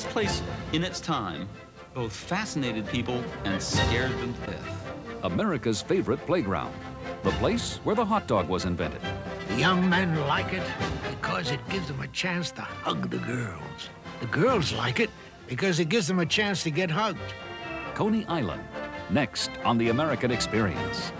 This place, in its time, both fascinated people and scared them to death. America's favorite playground, the place where the hot dog was invented. The young men like it because it gives them a chance to hug the girls. The girls like it because it gives them a chance to get hugged. Coney Island, next on the American Experience.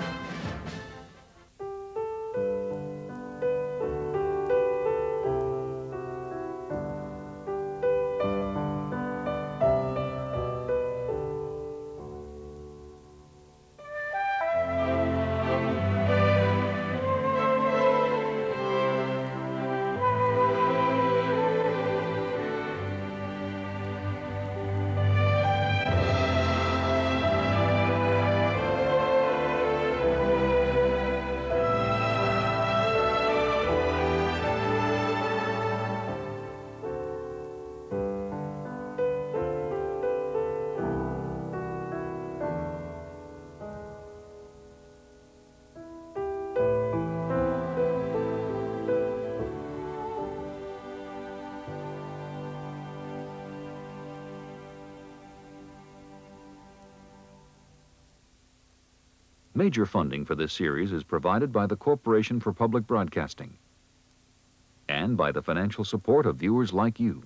Major funding for this series is provided by the Corporation for Public Broadcasting and by the financial support of viewers like you.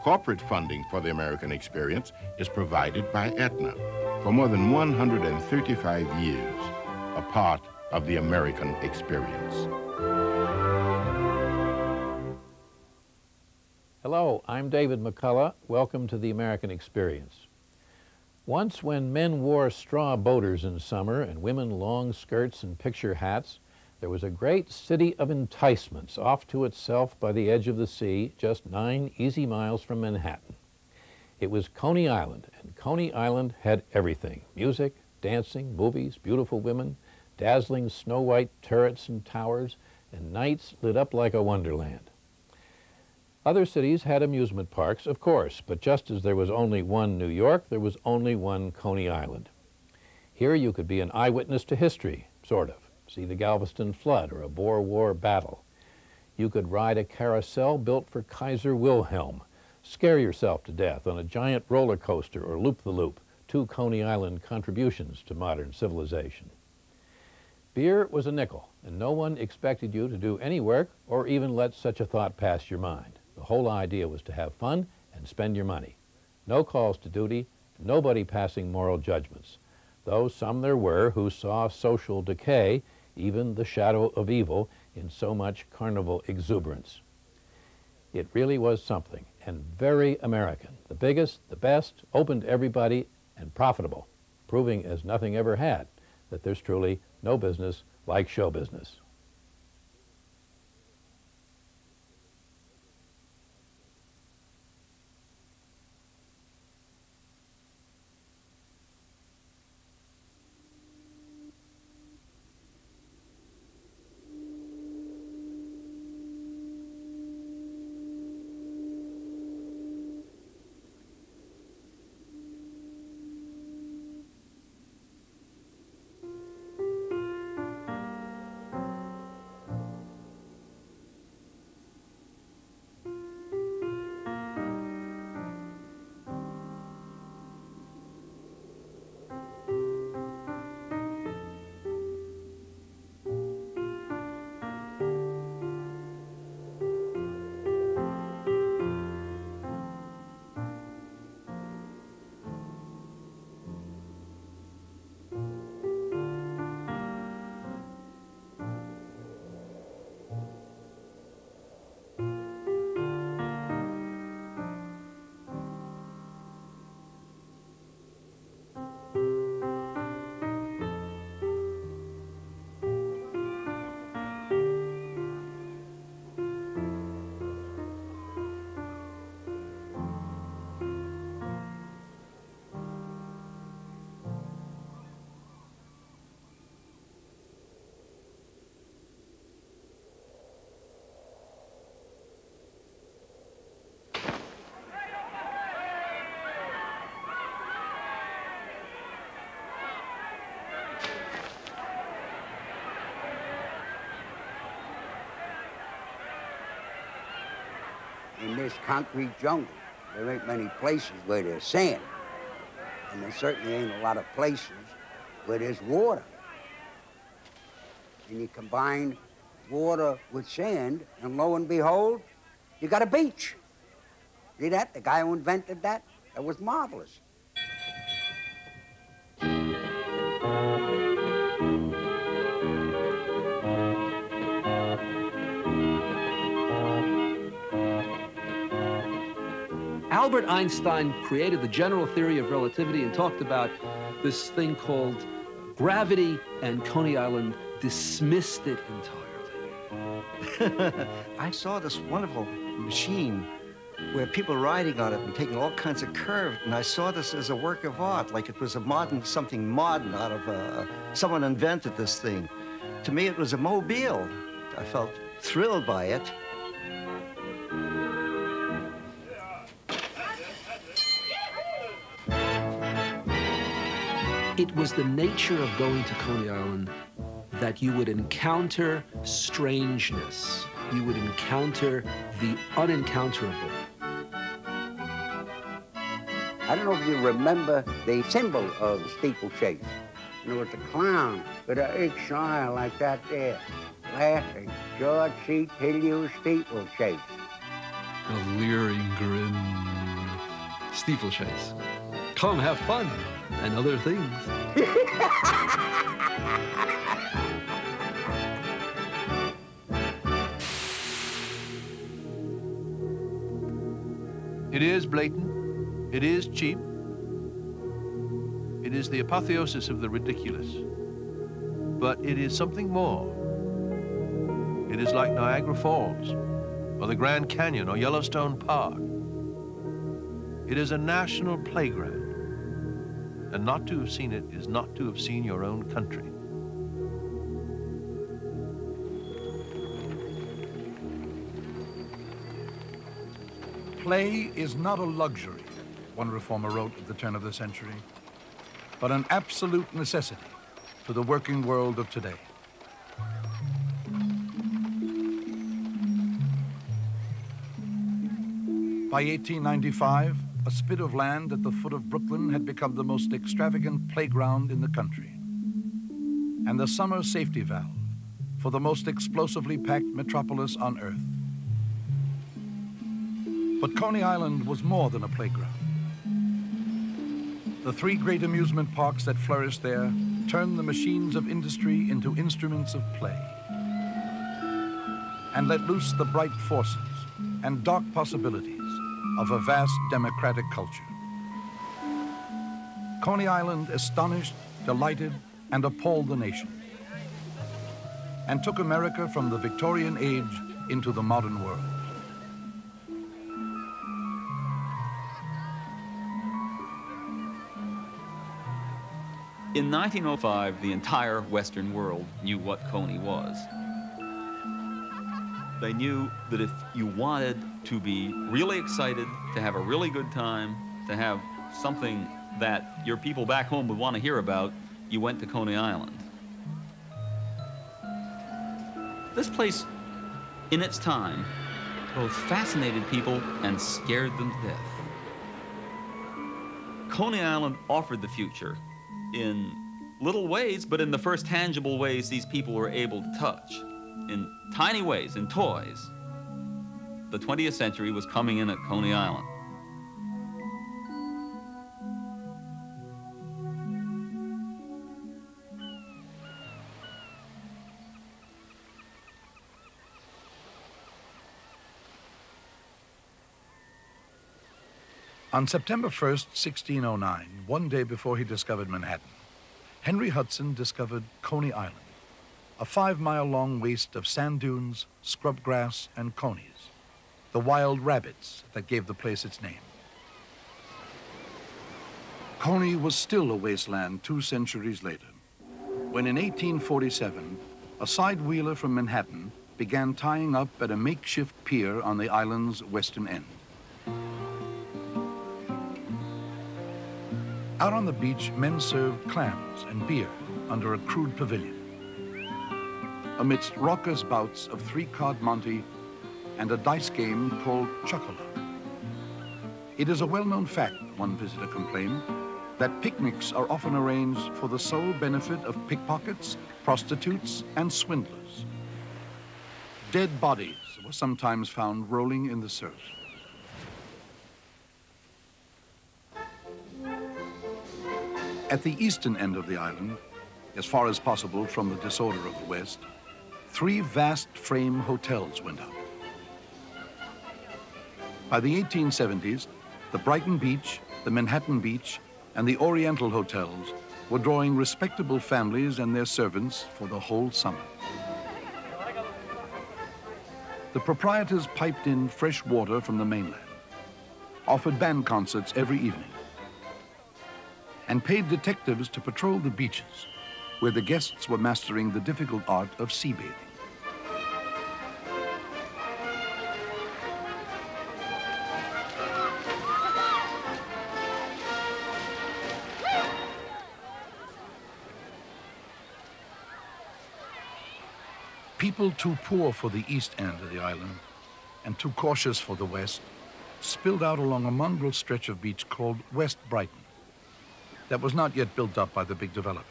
Corporate funding for the American Experience is provided by Aetna. For more than 135 years, a part of the American Experience. Hello, I'm David McCullough. Welcome to the American Experience. Once when men wore straw boaters in summer and women long skirts and picture hats, there was a great city of enticements off to itself by the edge of the sea, just nine easy miles from Manhattan. It was Coney Island, and Coney Island had everything. Music, dancing, movies, beautiful women, dazzling snow-white turrets and towers, and nights lit up like a wonderland. Other cities had amusement parks, of course, but just as there was only one New York, there was only one Coney Island. Here you could be an eyewitness to history, sort of. See the Galveston flood or a Boer War battle. You could ride a carousel built for Kaiser Wilhelm, scare yourself to death on a giant roller coaster or loop-the-loop, -loop, two Coney Island contributions to modern civilization. Beer was a nickel, and no one expected you to do any work or even let such a thought pass your mind. The whole idea was to have fun and spend your money. No calls to duty, nobody passing moral judgments, though some there were who saw social decay, even the shadow of evil, in so much carnival exuberance. It really was something, and very American. The biggest, the best, open to everybody, and profitable, proving as nothing ever had that there's truly no business like show business. This concrete jungle. There ain't many places where there's sand. And there certainly ain't a lot of places where there's water. And you combine water with sand, and lo and behold, you got a beach. See that? The guy who invented that? That was marvelous. Albert Einstein created the general theory of relativity and talked about this thing called gravity, and Coney Island dismissed it entirely. I saw this wonderful machine where people riding on it and taking all kinds of curves, and I saw this as a work of art, like it was a modern, something modern out of, uh, someone invented this thing. To me, it was a mobile. I felt thrilled by it. It was the nature of going to Coney Island that you would encounter strangeness. You would encounter the unencounterable. I don't know if you remember the symbol of steeplechase. You know, it's a clown with a big smile like that there, laughing. George C. Tilyou steeplechase. A leering grin. Steeplechase. Come have fun and other things. It is blatant. It is cheap. It is the apotheosis of the ridiculous. But it is something more. It is like Niagara Falls, or the Grand Canyon, or Yellowstone Park. It is a national playground. And not to have seen it is not to have seen your own country. Play is not a luxury, one reformer wrote at the turn of the century, but an absolute necessity to the working world of today. By 1895, a spit of land at the foot of Brooklyn had become the most extravagant playground in the country, and the summer safety valve for the most explosively packed metropolis on Earth. But Coney Island was more than a playground. The three great amusement parks that flourished there turned the machines of industry into instruments of play and let loose the bright forces and dark possibilities of a vast democratic culture. Coney Island astonished, delighted, and appalled the nation and took America from the Victorian age into the modern world. In 1905, the entire Western world knew what Coney was. They knew that if you wanted to be really excited, to have a really good time, to have something that your people back home would want to hear about, you went to Coney Island. This place, in its time, both fascinated people and scared them to death. Coney Island offered the future in little ways, but in the first tangible ways these people were able to touch, in tiny ways, in toys. The 20th century was coming in at Coney Island. On September 1st, 1609, one day before he discovered Manhattan, Henry Hudson discovered Coney Island, a five-mile-long waste of sand dunes, scrub grass, and conies, the wild rabbits that gave the place its name. Coney was still a wasteland two centuries later, when in 1847, a side-wheeler from Manhattan began tying up at a makeshift pier on the island's western end. Out on the beach, men served clams and beer under a crude pavilion. Amidst raucous bouts of three-card monte, and a dice game called Chuck-a-luck. It is a well-known fact, one visitor complained, that picnics are often arranged for the sole benefit of pickpockets, prostitutes, and swindlers. Dead bodies were sometimes found rolling in the surf. At the eastern end of the island, as far as possible from the disorder of the west, three vast frame hotels went up. By the 1870s, the Brighton Beach, the Manhattan Beach, and the Oriental hotels were drawing respectable families and their servants for the whole summer. The proprietors piped in fresh water from the mainland, offered band concerts every evening, and paid detectives to patrol the beaches, where the guests were mastering the difficult art of sea bathing. People too poor for the east end of the island and too cautious for the west spilled out along a mongrel stretch of beach called West Brighton that was not yet built up by the big developers.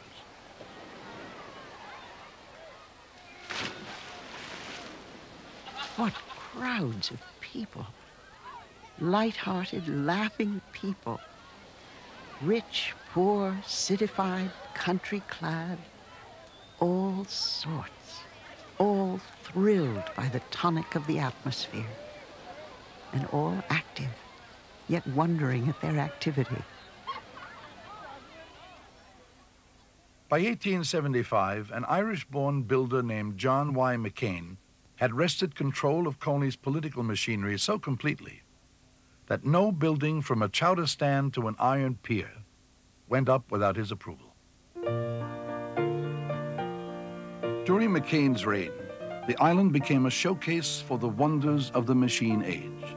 What crowds of people. Light-hearted, laughing people. Rich, poor, citified, country-clad. All sorts. All thrilled by the tonic of the atmosphere. And all active, yet wondering at their activity. By 1875, an Irish-born builder named John Y. McKane had wrested control of Coney's political machinery so completely that no building from a chowder stand to an iron pier went up without his approval. During McKane's reign, the island became a showcase for the wonders of the machine age.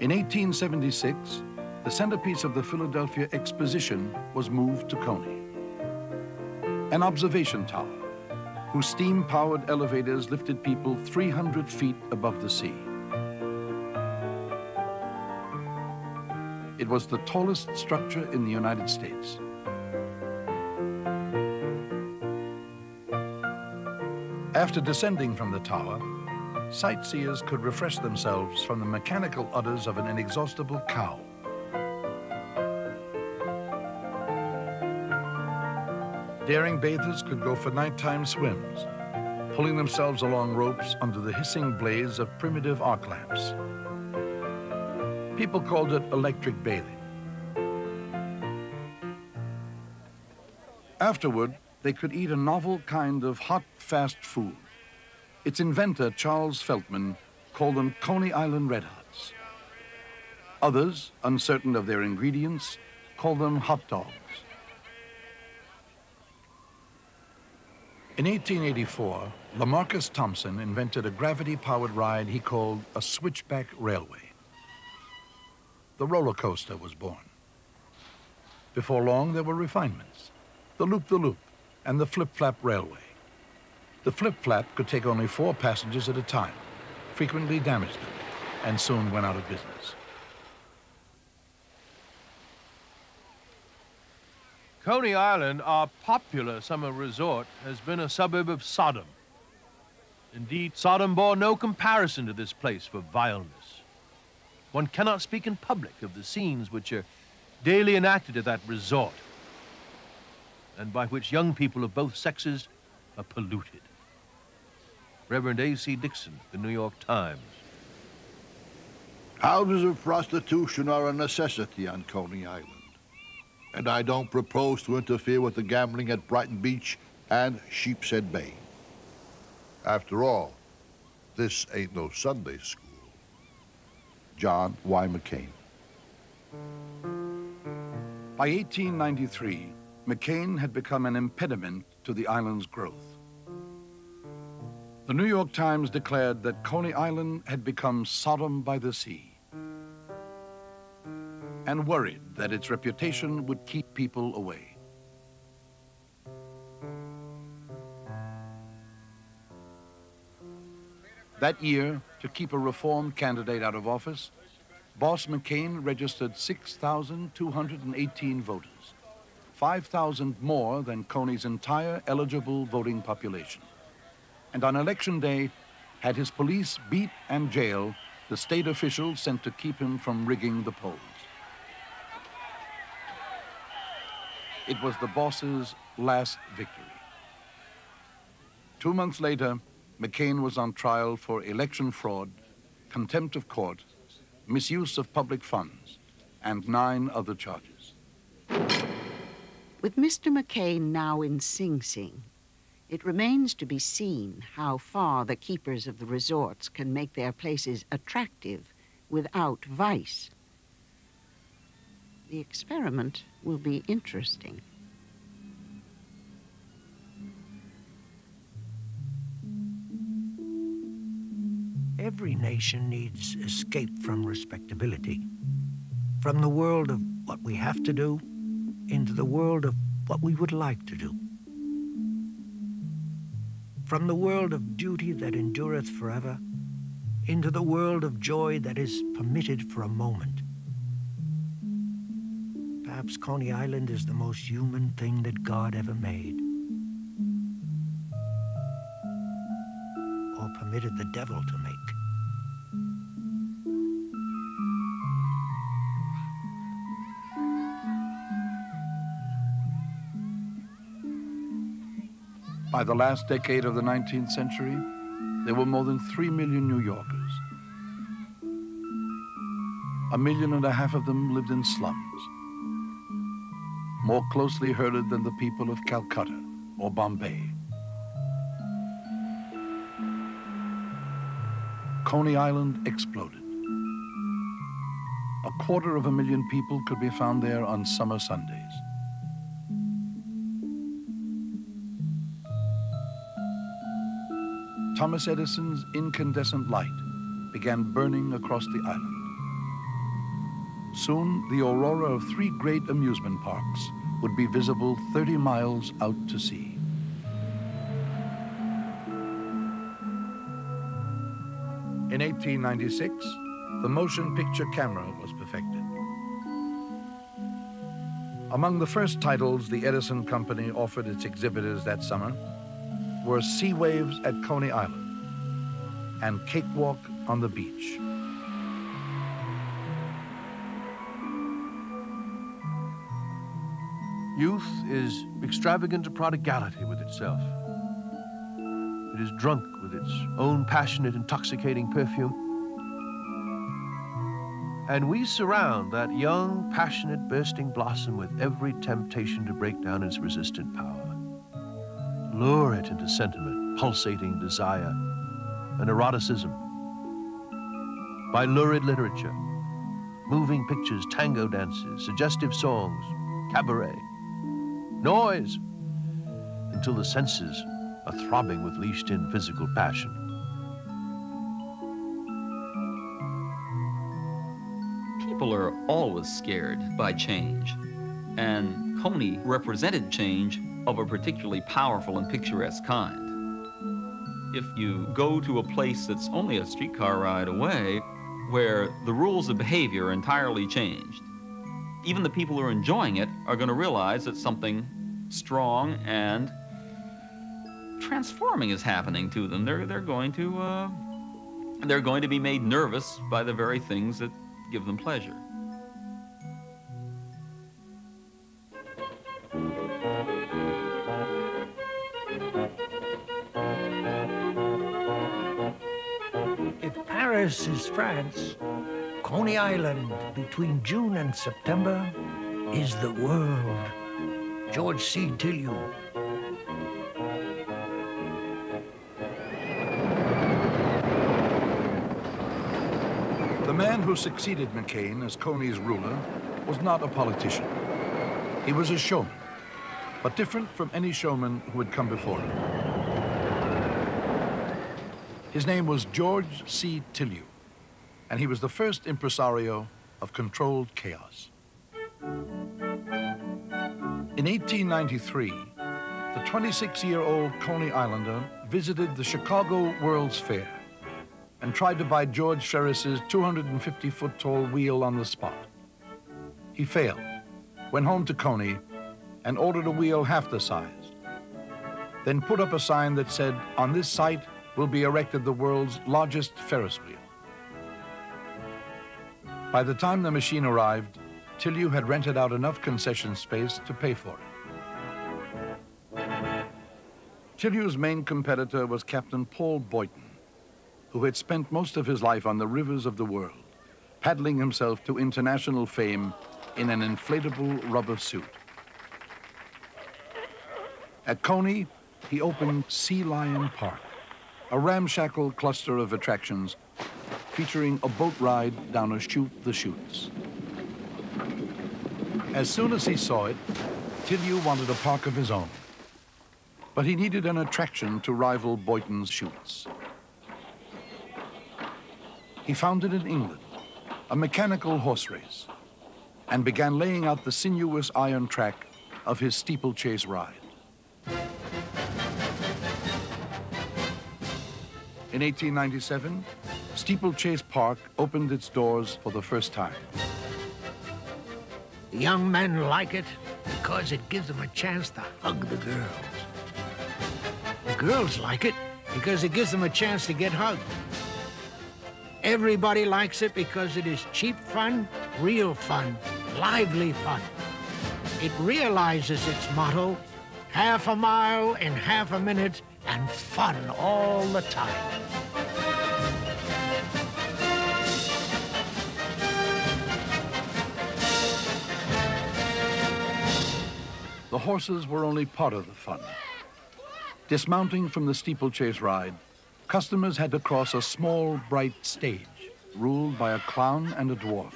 In 1876, the centerpiece of the Philadelphia Exposition was moved to Coney. An observation tower, whose steam-powered elevators lifted people 300 feet above the sea. It was the tallest structure in the United States. After descending from the tower, sightseers could refresh themselves from the mechanical udders of an inexhaustible cow. Daring bathers could go for nighttime swims, pulling themselves along ropes under the hissing blaze of primitive arc lamps. People called it electric bathing. Afterward, they could eat a novel kind of hot, fast food. Its inventor, Charles Feltman, called them Coney Island Red Hots. Others, uncertain of their ingredients, called them hot dogs. In 1884, Lamarcus Thompson invented a gravity-powered ride he called a switchback railway. The roller coaster was born. Before long, there were refinements. The loop-the-loop and the flip-flap railway. The flip-flap could take only four passengers at a time, frequently damaged them, and soon went out of business. Coney Island, our popular summer resort, has been a suburb of Sodom. Indeed, Sodom bore no comparison to this place for vileness. One cannot speak in public of the scenes which are daily enacted at that resort, and by which young people of both sexes are polluted. Reverend A.C. Dixon, The New York Times. Houses of prostitution are a necessity on Coney Island and I don't propose to interfere with the gambling at Brighton Beach and Sheepshead Bay. After all, this ain't no Sunday school. John Y. McKane. By 1893, McKane had become an impediment to the island's growth. The New York Times declared that Coney Island had become Sodom by the sea and worried that its reputation would keep people away. That year, to keep a reform candidate out of office, Boss McKane registered 6,218 voters, 5,000 more than Coney's entire eligible voting population. And on election day, had his police beat and jail the state officials sent to keep him from rigging the polls. It was the boss's last victory. Two months later, McKane was on trial for election fraud, contempt of court, misuse of public funds, and nine other charges. With Mr. McKane now in Sing Sing, it remains to be seen how far the keepers of the resorts can make their places attractive without vice. The experiment will be interesting. Every nation needs escape from respectability. From the world of what we have to do into the world of what we would like to do. From the world of duty that endureth forever into the world of joy that is permitted for a moment. Perhaps Coney Island is the most human thing that God ever made. Or permitted the devil to make. By the last decade of the 19th century, there were more than three million New Yorkers. A million and a half of them lived in slums, more closely herded than the people of Calcutta or Bombay. Coney Island exploded. A quarter of a million people could be found there on summer Sundays. Thomas Edison's incandescent light began burning across the island. Soon, the aurora of three great amusement parks would be visible 30 miles out to sea. In 1896, the motion picture camera was perfected. Among the first titles the Edison Company offered its exhibitors that summer were Sea Waves at Coney Island and Cakewalk on the Beach. Youth is extravagant to prodigality with itself. It is drunk with its own passionate, intoxicating perfume. And we surround that young, passionate, bursting blossom with every temptation to break down its resistant power. Lure it into sentiment, pulsating desire, and eroticism. By lurid literature, moving pictures, tango dances, suggestive songs, cabaret, noise, until the senses are throbbing with leashed in physical passion. People are always scared by change, and Coney represented change of a particularly powerful and picturesque kind. If you go to a place that's only a streetcar ride away, where the rules of behavior are entirely changed, even the people who are enjoying it are going to realize that something strong and transforming is happening to them. They're, they're going to uh, they're going to be made nervous by the very things that give them pleasure. France, Coney Island between June and September is the world. George C. Tilyou. The man who succeeded McKane as Coney's ruler was not a politician. He was a showman, but different from any showman who had come before him. His name was George C. Tilyou, and he was the first impresario of controlled chaos. In 1893, the 26-year-old Coney Islander visited the Chicago World's Fair and tried to buy George Ferris's 250-foot tall wheel on the spot. He failed, went home to Coney, and ordered a wheel half the size. Then put up a sign that said, on this site will be erected the world's largest Ferris wheel. By the time the machine arrived, Tilyou had rented out enough concession space to pay for it. Tilyou's main competitor was Captain Paul Boyton, who had spent most of his life on the rivers of the world, paddling himself to international fame in an inflatable rubber suit. At Coney, he opened Sea Lion Park, a ramshackle cluster of attractions featuring a boat ride down a chute the chutes. As soon as he saw it, Tilyou wanted a park of his own. But he needed an attraction to rival Boyton's chutes. He found it in England, a mechanical horse race, and began laying out the sinuous iron track of his steeplechase ride. In 1897, Steeplechase Park opened its doors for the first time. The young men like it because it gives them a chance to hug the girls. The girls like it because it gives them a chance to get hugged. Everybody likes it because it is cheap fun, real fun, lively fun. It realizes its motto, half a mile in half a minute and fun all the time. The horses were only part of the fun. Dismounting from the steeplechase ride, customers had to cross a small, bright stage ruled by a clown and a dwarf.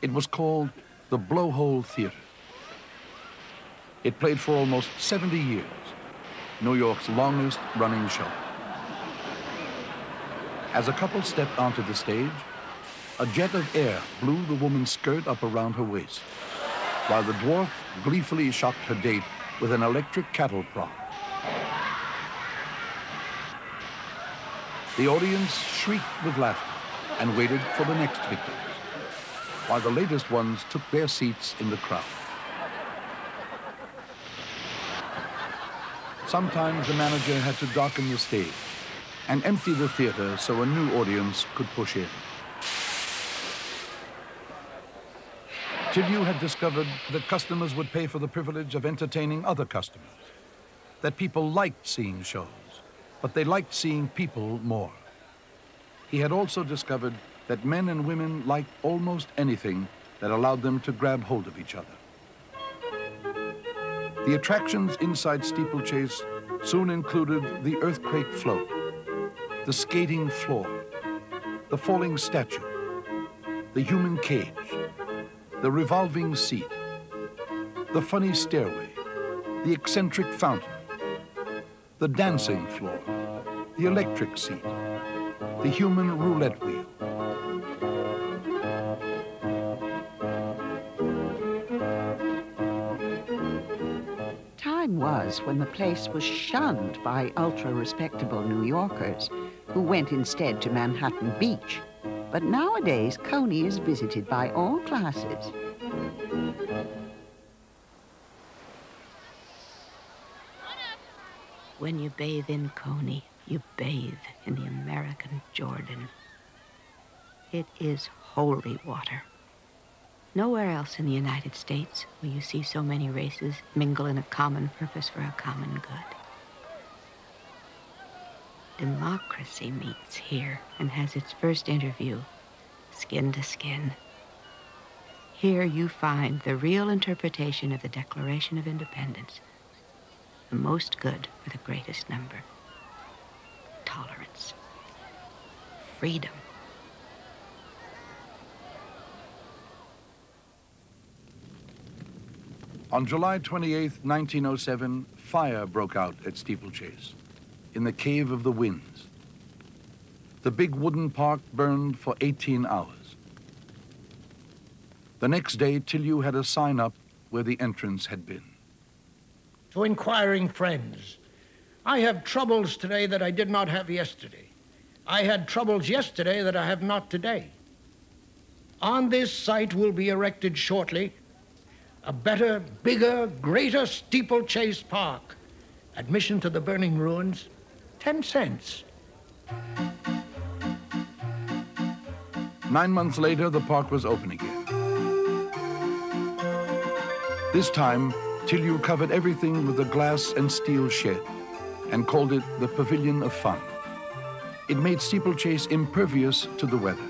It was called the Blowhole Theater. It played for almost 70 years, New York's longest running show. As a couple stepped onto the stage, a jet of air blew the woman's skirt up around her waist, while the dwarf gleefully shocked her date with an electric cattle prod. The audience shrieked with laughter and waited for the next victims, while the latest ones took their seats in the crowd. Sometimes the manager had to darken the stage and empty the theater so a new audience could push in. Tilyou had discovered that customers would pay for the privilege of entertaining other customers, that people liked seeing shows, but they liked seeing people more. He had also discovered that men and women liked almost anything that allowed them to grab hold of each other. The attractions inside Steeplechase soon included the earthquake float, the skating floor, the falling statue, the human cage, the revolving seat, the funny stairway, the eccentric fountain, the dancing floor, the electric seat, the human roulette wheel. Time was when the place was shunned by ultra-respectable New Yorkers who went instead to Manhattan Beach. But nowadays, Coney is visited by all classes. When you bathe in Coney, you bathe in the American Jordan. It is holy water. Nowhere else in the United States will you see so many races mingle in a common purpose for a common good. Democracy meets here and has its first interview, skin to skin. Here you find the real interpretation of the Declaration of Independence, the most good for the greatest number. Tolerance. Freedom. On July 28, 1907, fire broke out at Steeplechase, in the Cave of the Winds. The big wooden park burned for 18 hours. The next day, Tilyou had a sign up where the entrance had been. To inquiring friends, I have troubles today that I did not have yesterday. I had troubles yesterday that I have not today. On this site will be erected shortly a better, bigger, greater steeplechase park. Admission to the burning ruins, 10 cents. Nine months later, the park was open again. This time, Tilyou covered everything with a glass and steel shed and called it the Pavilion of Fun. It made steeplechase impervious to the weather.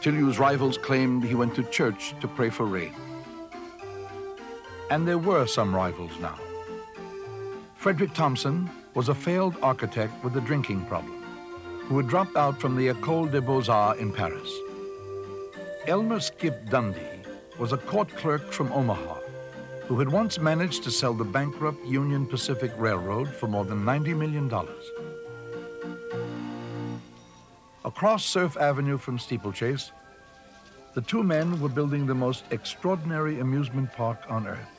Tilyou's rivals claimed he went to church to pray for rain. And there were some rivals now. Frederick Thompson was a failed architect with a drinking problem who had dropped out from the École des Beaux-Arts in Paris. Elmer Skip Dundy was a court clerk from Omaha who had once managed to sell the bankrupt Union Pacific Railroad for more than $90 million. Across Surf Avenue from Steeplechase, the two men were building the most extraordinary amusement park on earth.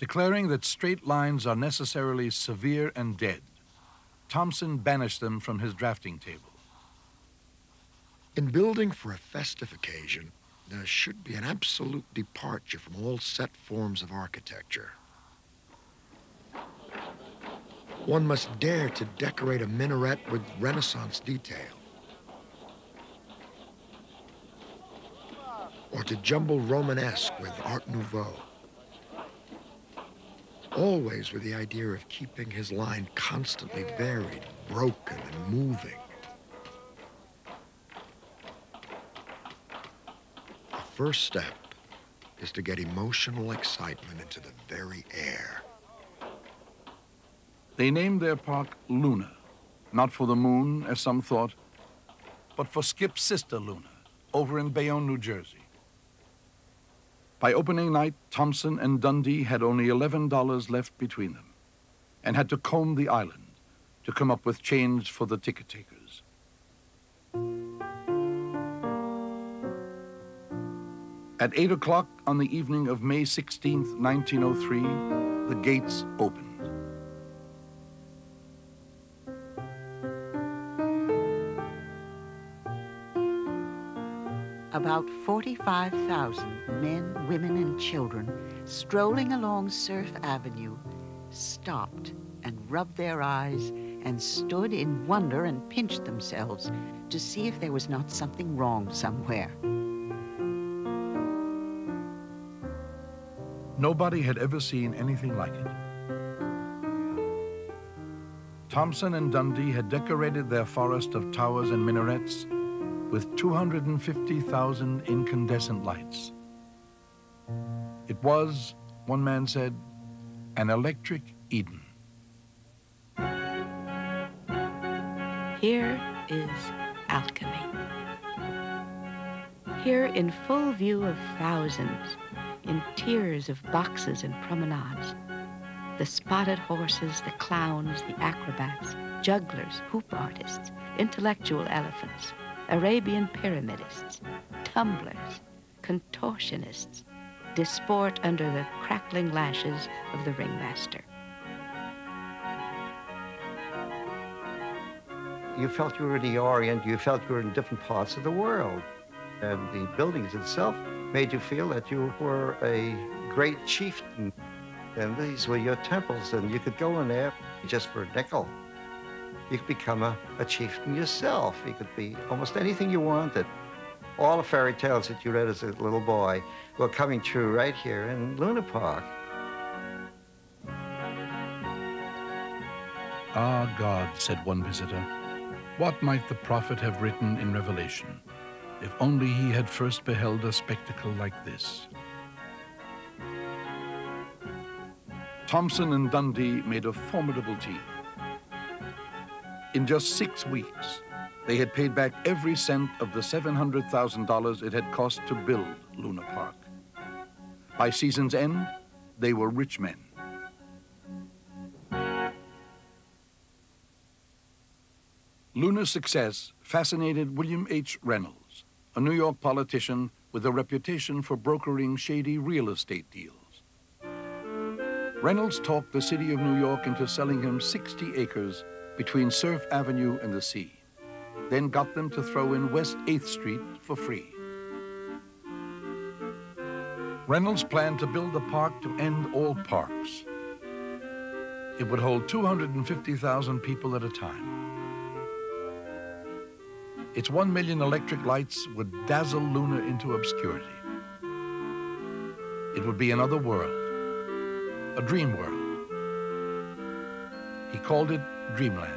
Declaring that straight lines are necessarily severe and dead, Thompson banished them from his drafting table. In building for a festive occasion, there should be an absolute departure from all set forms of architecture. One must dare to decorate a minaret with Renaissance detail. Or to jumble Romanesque with Art Nouveau always with the idea of keeping his line constantly varied, broken, and moving. The first step is to get emotional excitement into the very air. They named their park Luna, not for the moon, as some thought, but for Skip's sister Luna, over in Bayonne, New Jersey. By opening night, Thompson and Dundy had only $11 left between them and had to comb the island to come up with change for the ticket takers. At 8 o'clock on the evening of May 16, 1903, the gates opened. About 45,000 men, women, and children strolling along Surf Avenue stopped and rubbed their eyes and stood in wonder and pinched themselves to see if there was not something wrong somewhere. Nobody had ever seen anything like it. Thompson and Dundy had decorated their forest of towers and minarets with 250,000 incandescent lights. It was, one man said, an electric Eden. Here is alchemy. Here in full view of thousands, in tiers of boxes and promenades, the spotted horses, the clowns, the acrobats, jugglers, hoop artists, intellectual elephants, Arabian pyramidists, tumblers, contortionists, disport under the crackling lashes of the ringmaster. You felt you were in the Orient, you felt you were in different parts of the world. And the buildings itself made you feel that you were a great chieftain. And these were your temples, and you could go in there just for a nickel you could become a, a chieftain yourself. You could be almost anything you wanted. All the fairy tales that you read as a little boy were coming true right here in Luna Park. Ah, God, said one visitor, what might the prophet have written in Revelation if only he had first beheld a spectacle like this? Thompson and Dundy made a formidable team. In just six weeks, they had paid back every cent of the $700,000 it had cost to build Luna Park. By season's end, they were rich men. Luna's success fascinated William H. Reynolds, a New York politician with a reputation for brokering shady real estate deals. Reynolds talked the city of New York into selling him 60 acres between Surf Avenue and the sea, then got them to throw in West 8th Street for free. Reynolds planned to build a park to end all parks. It would hold 250,000 people at a time. Its one million electric lights would dazzle Luna into obscurity. It would be another world, a dream world. He called it Dreamland.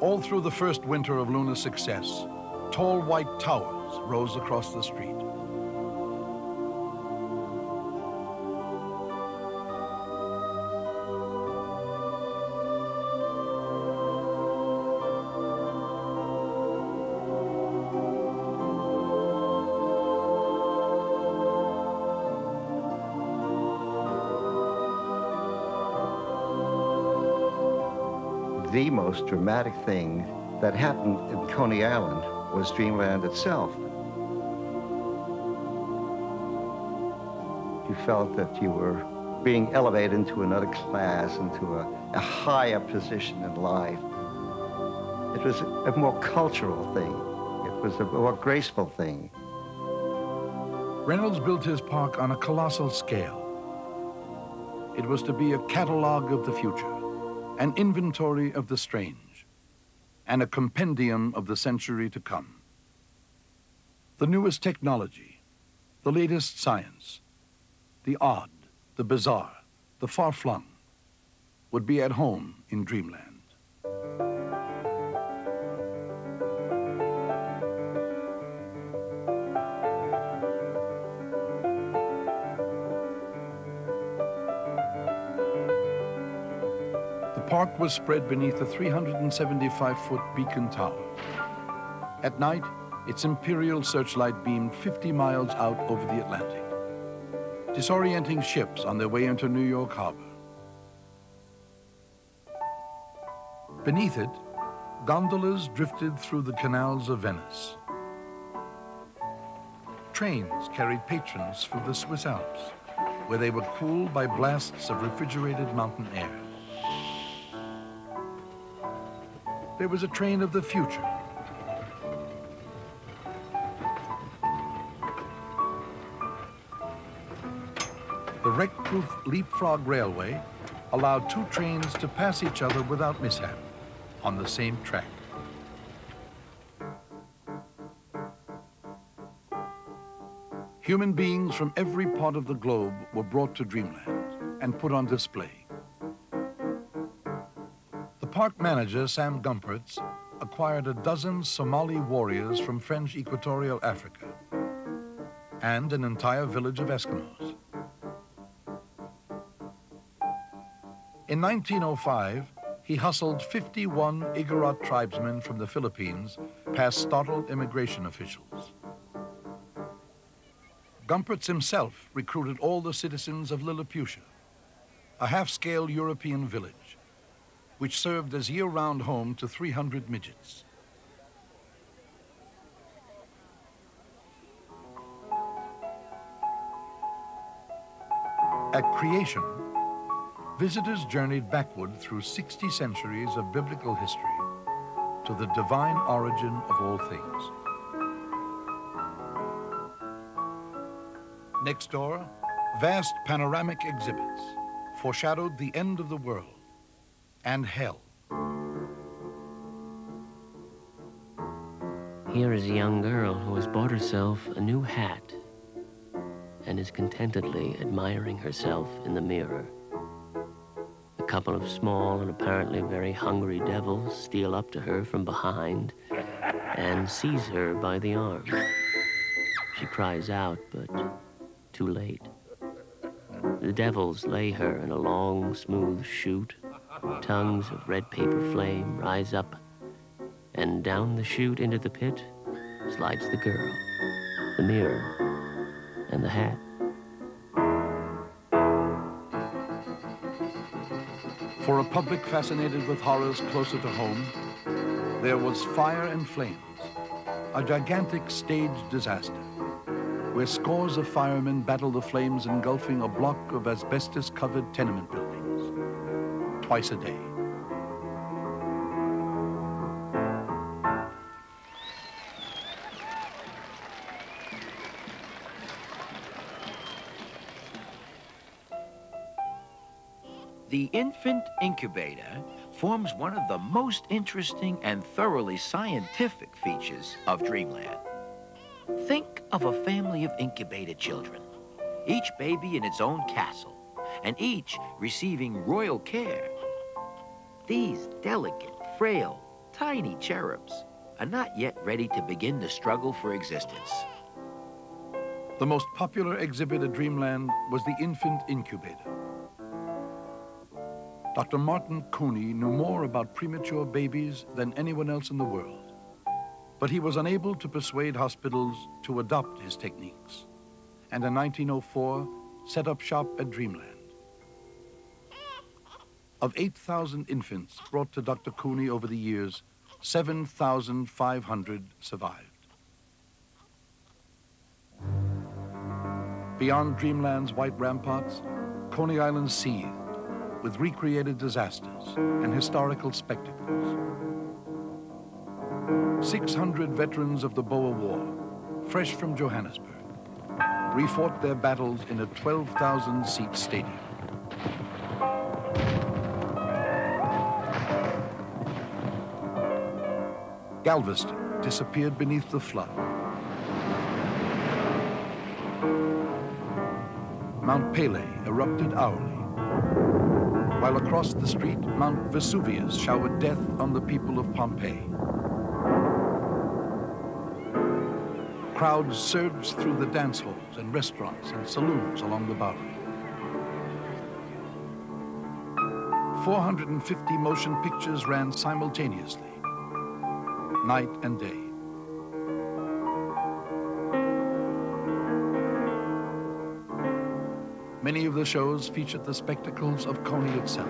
All through the first winter of Luna's success, tall white towers rose across the street. Most dramatic thing that happened in Coney Island was Dreamland itself. You felt that you were being elevated into another class, into a, a higher position in life. It was a more cultural thing. It was a more graceful thing. Reynolds built his park on a colossal scale. It was to be a catalog of the future, an inventory of the strange, and a compendium of the century to come. The newest technology, the latest science, the odd, the bizarre, the far-flung, would be at home in Dreamland. Was spread beneath a 375-foot beacon tower. At night, its imperial searchlight beamed 50 miles out over the Atlantic, disorienting ships on their way into New York Harbor. Beneath it, gondolas drifted through the canals of Venice. Trains carried patrons through the Swiss Alps, where they were cooled by blasts of refrigerated mountain air. There was a train of the future. The wreck-proof leapfrog railway allowed two trains to pass each other without mishap on the same track. Human beings from every part of the globe were brought to Dreamland and put on display. Park manager, Sam Gumpertz, acquired a dozen Somali warriors from French Equatorial Africa and an entire village of Eskimos. In 1905, he hustled 51 Igorot tribesmen from the Philippines past startled immigration officials. Gumpertz himself recruited all the citizens of Lilliputia, a half-scale European village, which served as year-round home to 300 midgets. At creation, visitors journeyed backward through 60 centuries of biblical history to the divine origin of all things. Next door, vast panoramic exhibits foreshadowed the end of the world and hell. Here is a young girl who has bought herself a new hat and is contentedly admiring herself in the mirror. A couple of small and apparently very hungry devils steal up to her from behind and seize her by the arm. She cries out, but too late. The devils lay her in a long, smooth chute. Tongues of red paper flame rise up, and down the chute into the pit slides the girl, the mirror, and the hat. For a public fascinated with horrors closer to home, there was fire and flames, a gigantic stage disaster where scores of firemen battle the flames engulfing a block of asbestos-covered tenement buildings twice a day. The infant incubator forms one of the most interesting and thoroughly scientific features of Dreamland. Think of a family of incubated children, each baby in its own castle, and each receiving royal care. These delicate, frail, tiny cherubs are not yet ready to begin the struggle for existence. The most popular exhibit at Dreamland was the infant incubator. Dr. Martin Couney knew more about premature babies than anyone else in the world, but he was unable to persuade hospitals to adopt his techniques, and in 1904 set up shop at Dreamland. Of 8,000 infants brought to Dr. Couney over the years, 7,500 survived. Beyond Dreamland's white ramparts, Coney Island seethed with recreated disasters and historical spectacles. 600 veterans of the Boer War, fresh from Johannesburg, refought their battles in a 12,000-seat stadium. Galveston disappeared beneath the flood. Mount Pelée erupted hourly, while across the street, Mount Vesuvius showered death on the people of Pompeii. Crowds surged through the dance halls and restaurants and saloons along the Bowery. 450 motion pictures ran simultaneously, night and day. Many of the shows featured the spectacles of Coney itself.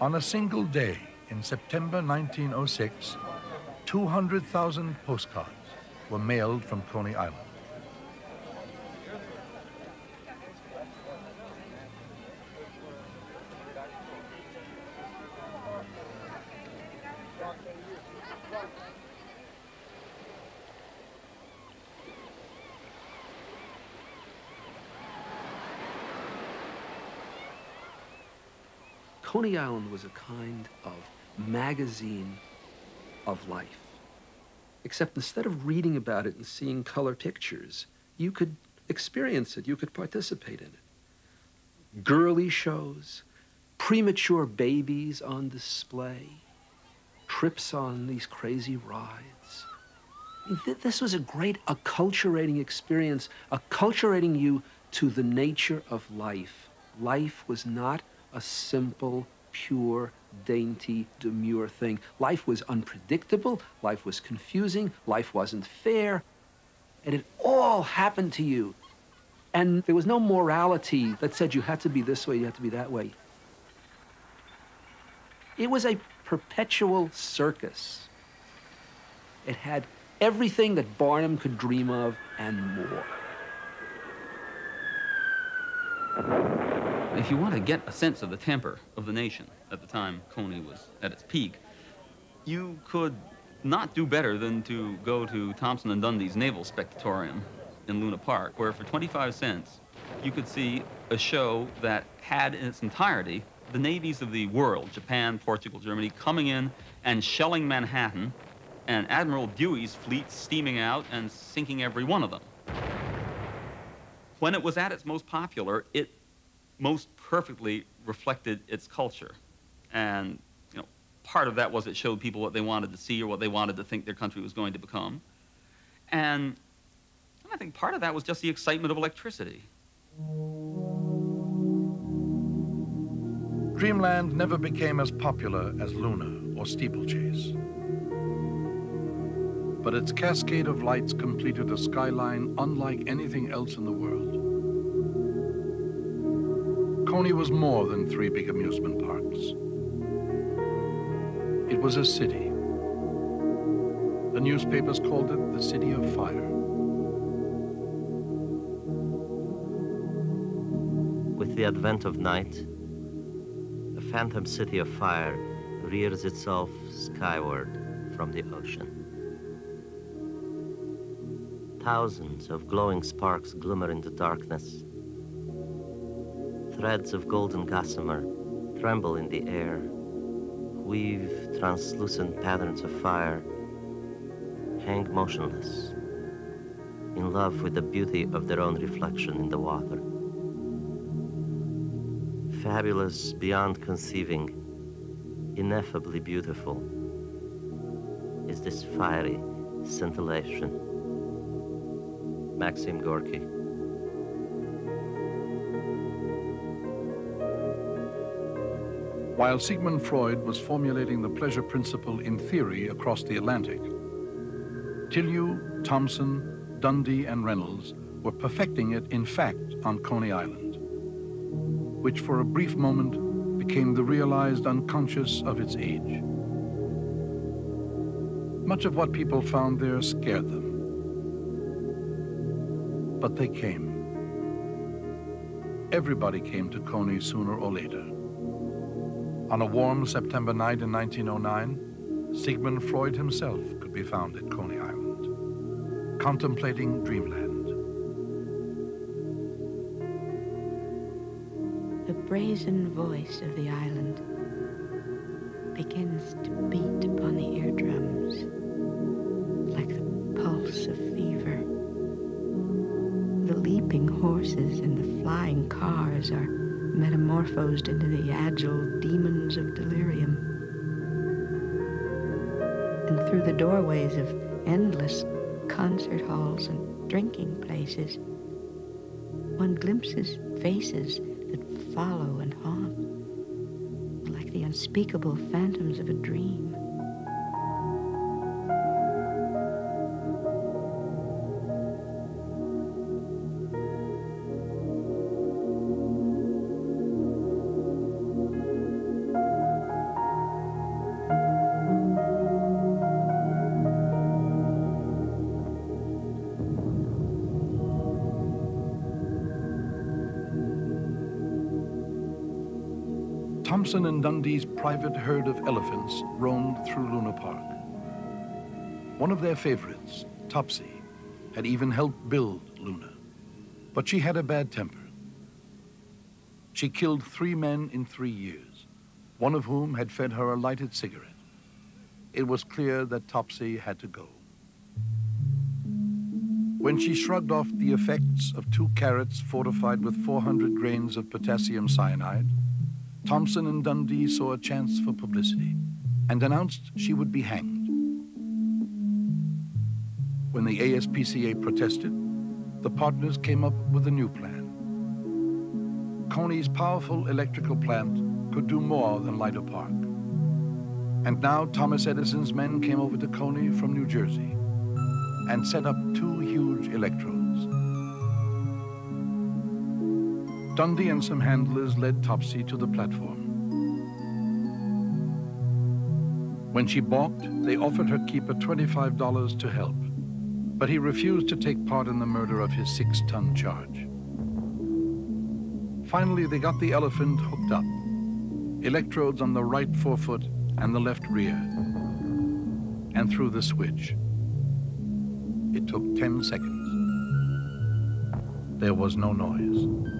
On a single day in September 1906, 200,000 postcards were mailed from Coney Island. Coney Island was a kind of magazine of life. Except instead of reading about it and seeing color pictures, you could experience it, you could participate in it. Girly shows, premature babies on display, trips on these crazy rides. This was a great acculturating experience, acculturating you to the nature of life. Life was not a simple, pure, dainty, demure thing. Life was unpredictable, life was confusing, life wasn't fair, and it all happened to you. And there was no morality that said you had to be this way, you had to be that way. It was a perpetual circus. It had everything that Barnum could dream of and more. If you want to get a sense of the temper of the nation at the time Coney was at its peak, you could not do better than to go to Thompson and Dundy's Naval Spectatorium in Luna Park, where for 25 cents you could see a show that had in its entirety the navies of the world, Japan, Portugal, Germany, coming in and shelling Manhattan, and Admiral Dewey's fleet steaming out and sinking every one of them. When it was at its most popular, it most perfectly reflected its culture. And you know, part of that was it showed people what they wanted to see or what they wanted to think their country was going to become. And I think part of that was just the excitement of electricity. Dreamland never became as popular as Luna or Steeplechase. But its cascade of lights completed a skyline unlike anything else in the world. Coney was more than three big amusement parks. It was a city. The newspapers called it the City of Fire. With the advent of night, a phantom city of fire rears itself skyward from the ocean. Thousands of glowing sparks glimmer in the darkness. Threads of golden gossamer tremble in the air, weave translucent patterns of fire, hang motionless, in love with the beauty of their own reflection in the water. Fabulous beyond conceiving, ineffably beautiful is this fiery scintillation. Maxim Gorky. While Sigmund Freud was formulating the pleasure principle in theory across the Atlantic, Tilyou, Thompson, Dundy, and Reynolds were perfecting it in fact on Coney Island, which for a brief moment became the realized unconscious of its age. Much of what people found there scared them. But they came. Everybody came to Coney sooner or later. On a warm September night in 1909, Sigmund Freud himself could be found at Coney Island, contemplating dreamland. The brazen voice of the island begins to beat upon the eardrums like the pulse of fever. The leaping horses and the flying cars are metamorphosed into the agile demons of delirium. And through the doorways of endless concert halls and drinking places, one glimpses faces that follow and haunt, like the unspeakable phantoms of a dream. Thompson and Dundy's private herd of elephants roamed through Luna Park. One of their favorites, Topsy, had even helped build Luna. But she had a bad temper. She killed three men in three years, one of whom had fed her a lighted cigarette. It was clear that Topsy had to go. When she shrugged off the effects of two carrots fortified with 400 grains of potassium cyanide, Thompson and Dundy saw a chance for publicity and announced she would be hanged. When the ASPCA protested, the partners came up with a new plan. Coney's powerful electrical plant could do more than light a park. And now Thomas Edison's men came over to Coney from New Jersey and set up two huge electrodes. Dundy and some handlers led Topsy to the platform. When she balked, they offered her keeper $25 to help, but he refused to take part in the murder of his six-ton charge. Finally, they got the elephant hooked up, electrodes on the right forefoot and the left rear, and threw the switch. It took 10 seconds. There was no noise.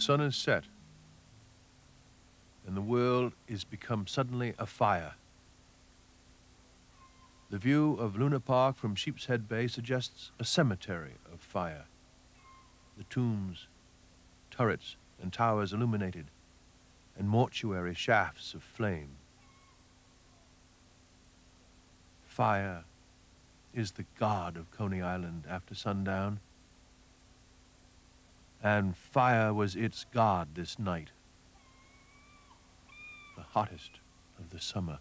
Sun is set, and the world is become suddenly afire. The view of Luna Park from Sheepshead Bay suggests a cemetery of fire. The tombs, turrets, and towers illuminated, and mortuary shafts of flame. Fire is the god of Coney Island after sundown, and fire was its god this night, the hottest of the summer.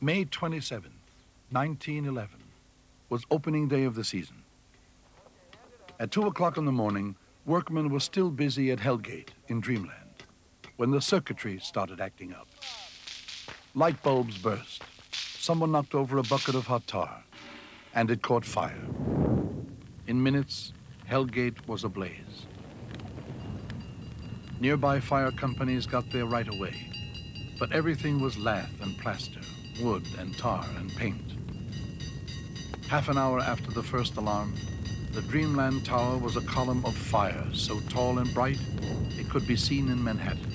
May 27th, 1911, was opening day of the season. At 2 o'clock in the morning, workmen were still busy at Hellgate in Dreamland when the circuitry started acting up. Light bulbs burst. Someone knocked over a bucket of hot tar, and it caught fire. In minutes, Hellgate was ablaze. Nearby fire companies got there right away, but everything was lath and plaster, wood and tar and paint. Half an hour after the first alarm, the Dreamland Tower was a column of fire so tall and bright it could be seen in Manhattan.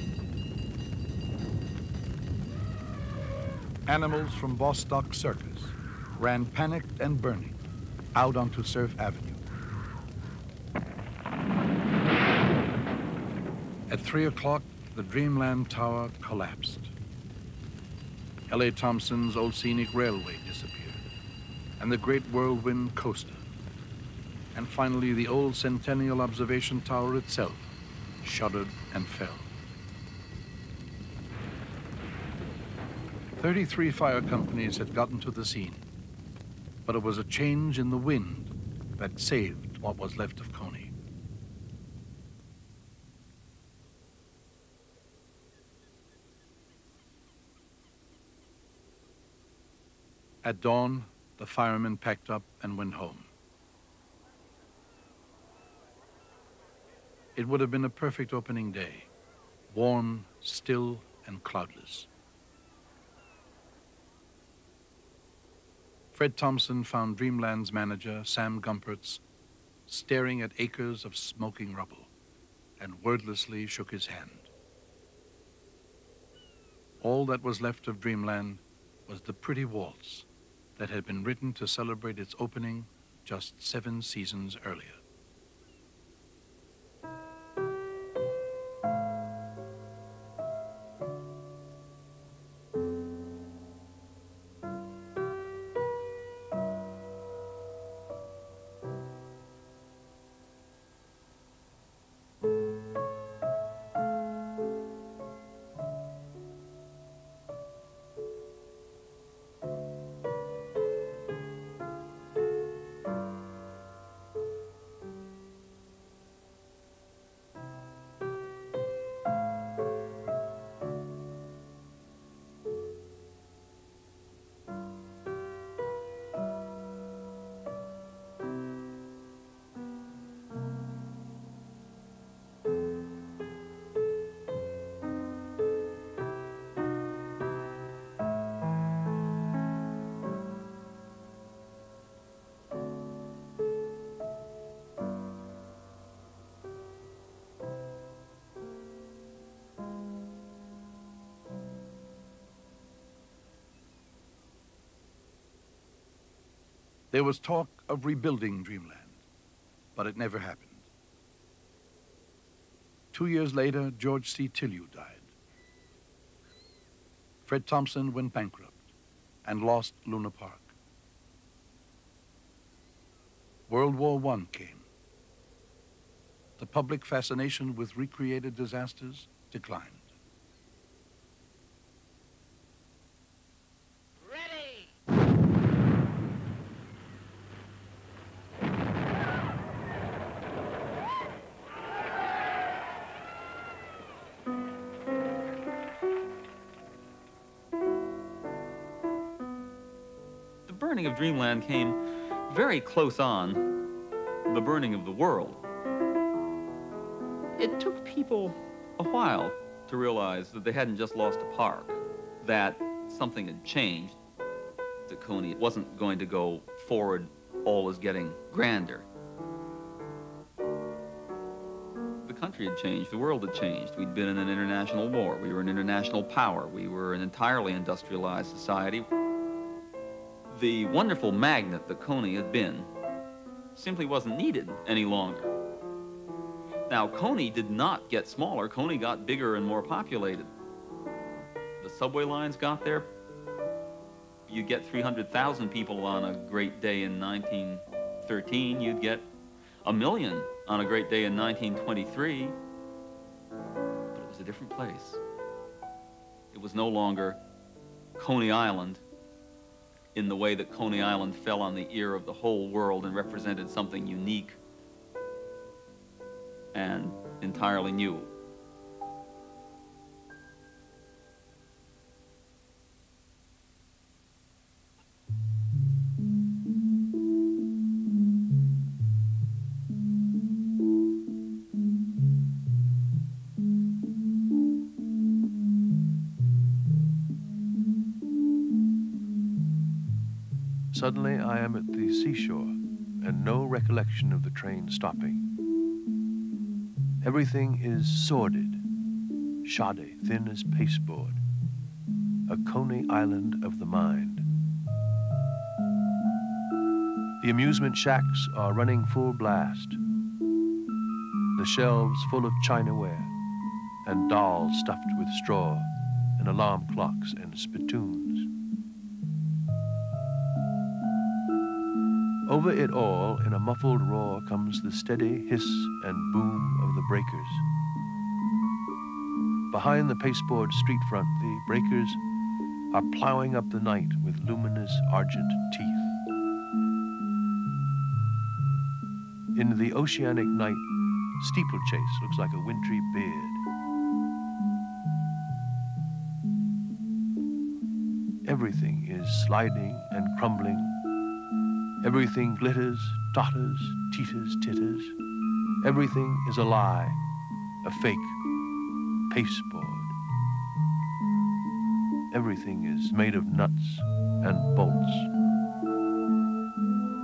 Animals from Bostock Circus ran panicked and burning out onto Surf Avenue. At 3 o'clock, the Dreamland Tower collapsed. L.A. Thompson's old scenic railway disappeared, and the great whirlwind coaster. And finally, the old Centennial Observation Tower itself shuddered and fell. 33 fire companies had gotten to the scene, but it was a change in the wind that saved what was left of Coney. At dawn, the firemen packed up and went home. It would have been a perfect opening day, warm, still, and cloudless. Fred Thompson found Dreamland's manager, Sam Gumpertz, staring at acres of smoking rubble and wordlessly shook his hand. All that was left of Dreamland was the pretty waltz that had been written to celebrate its opening just seven seasons earlier. There was talk of rebuilding Dreamland, but it never happened. Two years later, George C. Tilyou died. Fred Thompson went bankrupt and lost Luna Park. World War I came. The public fascination with recreated disasters declined. Burning of Dreamland came very close on the burning of the world. It took people a while to realize that they hadn't just lost a park, that something had changed, that Coney wasn't going to go forward all is getting grander. The country had changed, the world had changed. We'd been in an international war. We were an international power. We were an entirely industrialized society. The wonderful magnet that Coney had been simply wasn't needed any longer. Now, Coney did not get smaller. Coney got bigger and more populated. The subway lines got there. You get 300,000 people on a great day in 1913. You'd get a million on a great day in 1923. But it was a different place. It was no longer Coney Island in the way that Coney Island fell on the ear of the whole world and represented something unique and entirely new. Suddenly I am at the seashore and no recollection of the train stopping. Everything is sordid, shoddy, thin as pasteboard, a Coney Island of the mind. The amusement shacks are running full blast, the shelves full of chinaware and dolls stuffed with straw and alarm clocks and spittoons. Over it all, in a muffled roar, comes the steady hiss and boom of the breakers. Behind the pasteboard street front, the breakers are plowing up the night with luminous argent teeth. In the oceanic night, steeplechase looks like a wintry beard. Everything is sliding and crumbling Everything glitters, totters, teeters, titters. Everything is a lie, a fake, pasteboard. Everything is made of nuts and bolts.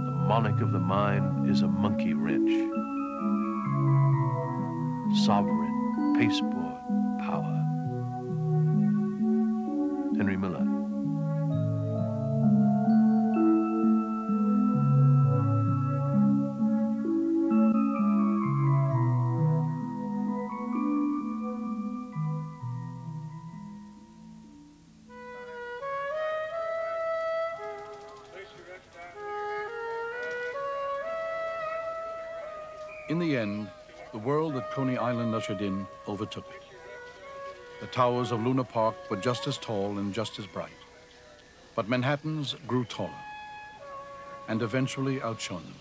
The monarch of the mind is a monkey wrench. Sovereign pasteboard Coney Island ushered in overtook it. The towers of Luna Park were just as tall and just as bright. But Manhattan's grew taller and eventually outshone them.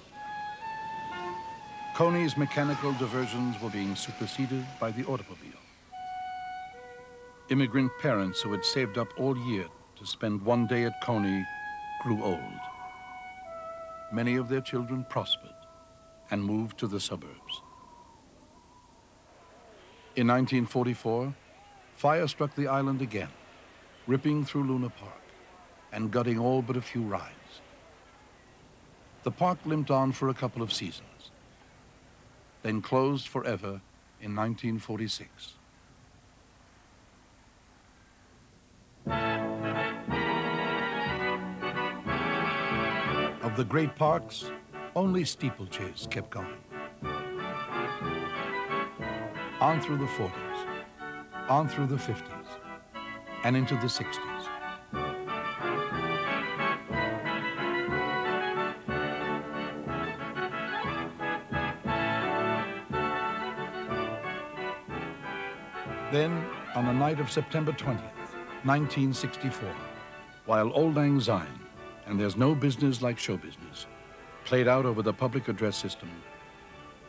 Coney's mechanical diversions were being superseded by the automobile. Immigrant parents who had saved up all year to spend one day at Coney grew old. Many of their children prospered and moved to the suburbs. In 1944, fire struck the island again, ripping through Luna Park and gutting all but a few rides. The park limped on for a couple of seasons, then closed forever in 1946. Of the great parks, only steeplechase kept going. On through the 40s, on through the 50s, and into the 60s. Then, on the night of September 20th, 1964, while Auld Lang Syne, and there's no business like show business, played out over the public address system,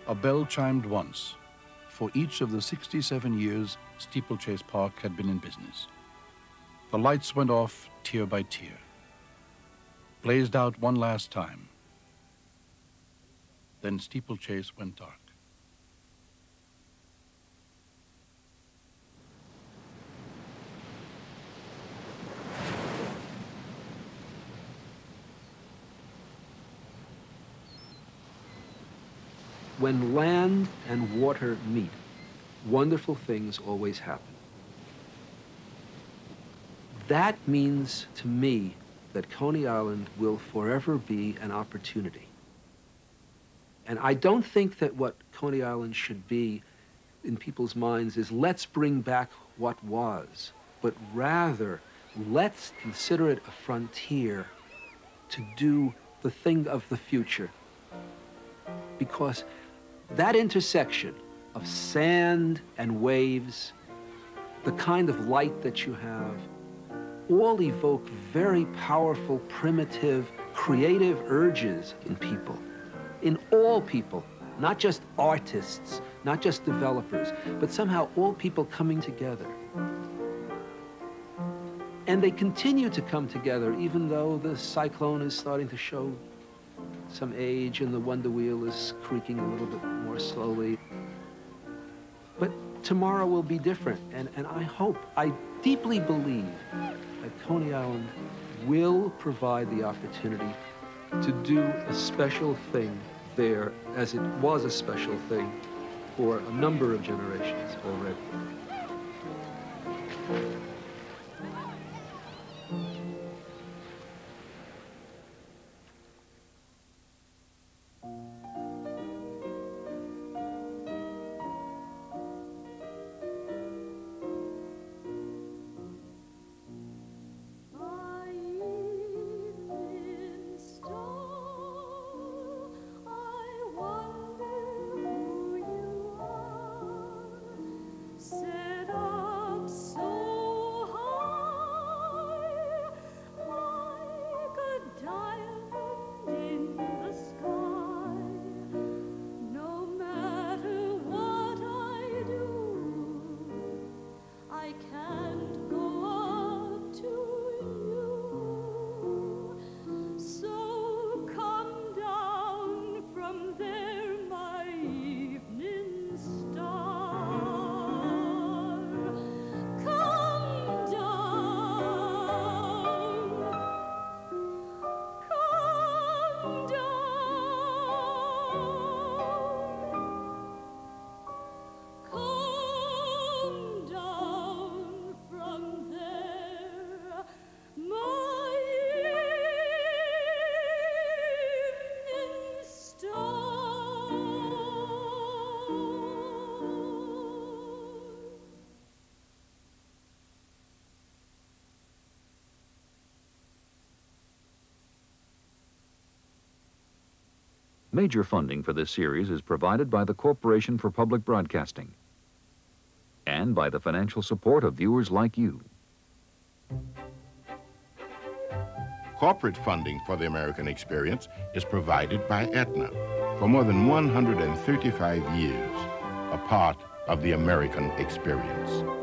a bell chimed once for each of the 67 years Steeplechase Park had been in business. The lights went off tier by tier, blazed out one last time. Then Steeplechase went dark. When land and water meet, wonderful things always happen. That means to me that Coney Island will forever be an opportunity. And I don't think that what Coney Island should be in people's minds is let's bring back what was, but rather let's consider it a frontier to do the thing of the future. Because that intersection of sand and waves, the kind of light that you have, all evoke very powerful, primitive, creative urges in people, in all people, not just artists, not just developers, but somehow all people coming together. And they continue to come together, even though the cyclone is starting to show some age and the wonder wheel is creaking a little bit more slowly. But tomorrow will be different, and, and I hope, I deeply believe that Coney Island will provide the opportunity to do a special thing there as it was a special thing for a number of generations already. Major funding for this series is provided by the Corporation for Public Broadcasting and by the financial support of viewers like you. Corporate funding for the American experience is provided by Aetna for more than 135 years, a part of the American experience.